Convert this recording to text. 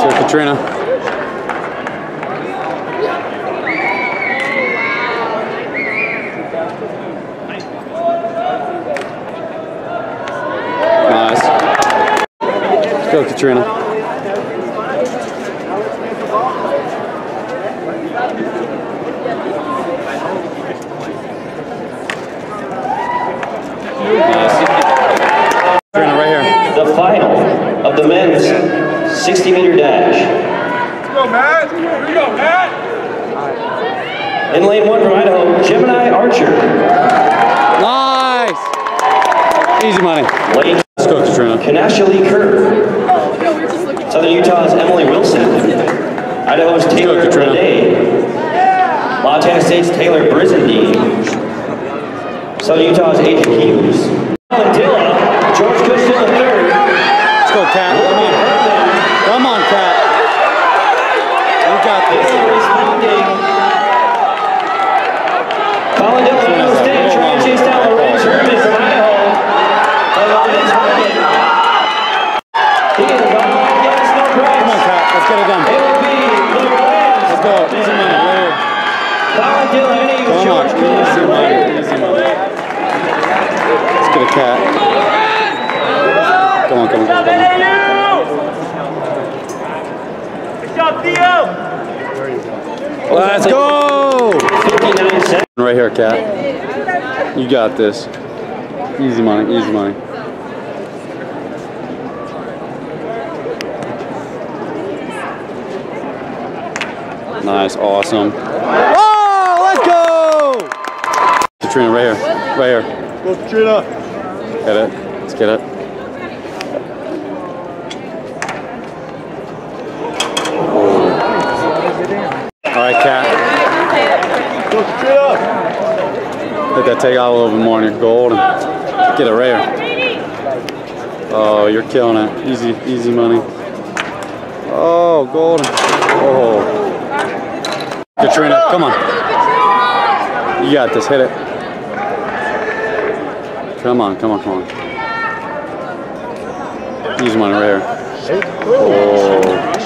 Let's go, Katrina. Nice. Go, Katrina. Nice. Katrina, right here. The final of the men's 60 meter dash. Go, Matt! Here we go, Matt! In lane one from Idaho, Gemini Archer. Nice. Easy money. Lane Let's go, Katrina. Kanashali Kerr. Southern Utah's Emily Wilson. Idaho's Taylor Katrina. Lede. Montana State's Taylor Brizendine. Southern Utah's Agent Hughes. Dilla, George Cushing III. Let's go, Cat. Come on. Come on, Cat. We got this. Colin Dilla from Idaho State trying to chase down Lorenz Herman from Idaho. But Lorenz Herman. He is on against no Come on. Let's get it done. It will be Lorenz. Let's go. Easy money. Right Colin Dilla and here. he Come on. Easy money. Easy money. Let's get a cat. Come on, come on, come on. Come Good Let's go. Right here, Cat. You got this. Easy money. Easy money. Nice. Awesome. Oh, let's go. Katrina, right here. Right here. Go, Katrina! Get it. Let's get it. All right, Cat. Go, Katrina! Let that take out a little bit more on your gold golden. Get it rare. Oh, you're killing it. Easy, easy money. Oh, golden. Oh. Katrina, come on. You got this. Hit it. Come on, come on, come on. Easy money here. Oh.